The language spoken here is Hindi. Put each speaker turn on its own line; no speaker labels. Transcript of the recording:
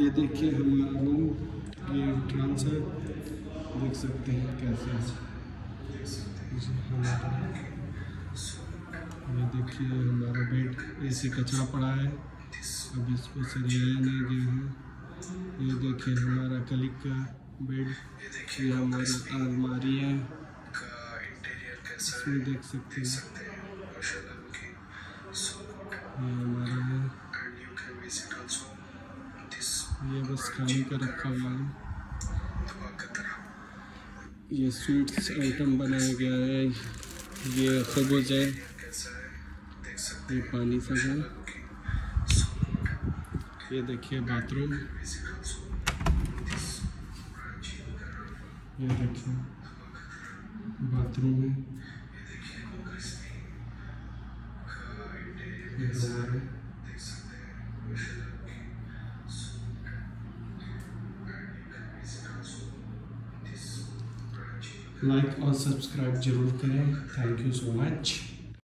ये देखिए रूम ये एंट्रेंस है देख सकते हैं कैसे ये देखिए हमारा बेड ऐसे कचरा पड़ा है। अब इसको सरियाया नहीं गया है। ये देखिए हमारा कलिक का बेड, ये हमारी अलमारी है। इसमें देख सकते हैं। ये बस खाने का रखा हुआ है। ये स्वीट्स आइटम बनाया गया है। ये खरबूज है ये पानी सब है। ये देखिए बाथरूम ये देखिए बाथरूम है। ये लाइक और सब्सक्राइब ज़रूर करें। Thank you so much